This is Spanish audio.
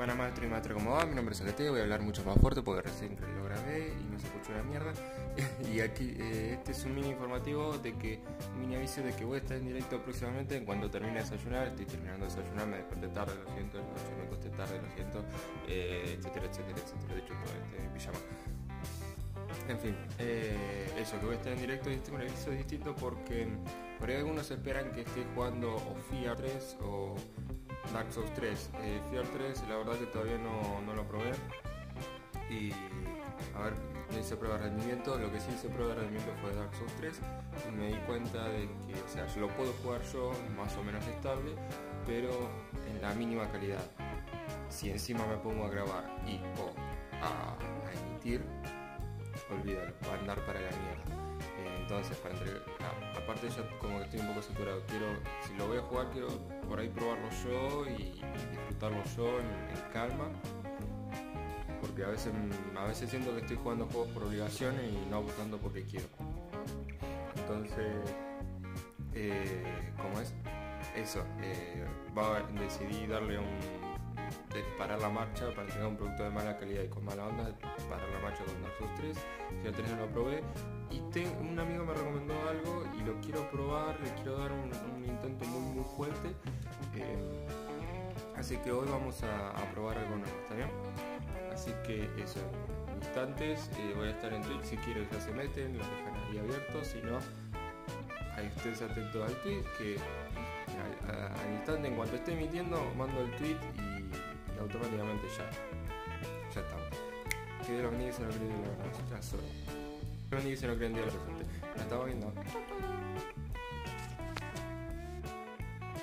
Buenas maestro y maestro, ¿cómo va? Mi nombre es Alete, voy a hablar mucho más fuerte porque recién lo grabé y no se escuchó la mierda. y aquí, eh, este es un mini informativo de que, un mini aviso de que voy a estar en directo próximamente en cuando termine de desayunar. Estoy terminando de desayunar, me desperté tarde, lo siento, noche me acosté tarde, lo siento, eh, etcétera, etcétera, etcétera. De hecho, todo este pijama. En fin, eh, eso, que voy a estar en directo y este es un aviso distinto porque por ahí algunos esperan que esté jugando o FIA 3 o Dark Souls 3. Eh, FIA 3 la verdad que todavía no, no lo probé y a ver, no hice prueba de rendimiento, lo que sí hice prueba de rendimiento fue Dark Souls 3 y me di cuenta de que, o sea, lo puedo jugar yo más o menos estable, pero en la mínima calidad. Si encima me pongo a grabar y o a, a emitir, olvídalo, va a andar para la mierda. Entonces, para entre... a- aparte yo como que estoy un poco saturado, quiero, si lo voy a jugar, quiero por ahí probarlo yo y, disfrutarlo yo en, calma. Porque a veces, a veces siento que estoy jugando juegos por obligación y no tanto porque quiero. Entonces, eh, ¿cómo es? Eso, eh, decidí darle un... parar la marcha para entregar un producto de mala calidad y con mala onda, parar la marcha con Dark Souls 3, ya 3 no lo probé un amigo me recomendó algo y lo quiero probar, le quiero dar un, intento muy muy fuerte. eh, así que hoy vamos a, probar algo nuevo, ¿está bien? Así que eso, instantes eh, voy a estar en Twitch, si quieren ya se meten, los dejan ahí abiertos, si no, ahí estés atento al tweet, que al, instante, en cuanto esté emitiendo, mando el tweet y, automáticamente ya, ya estamos. Que los bendiga se los bendiga y se lo creen Dios presente. La estamos viendo.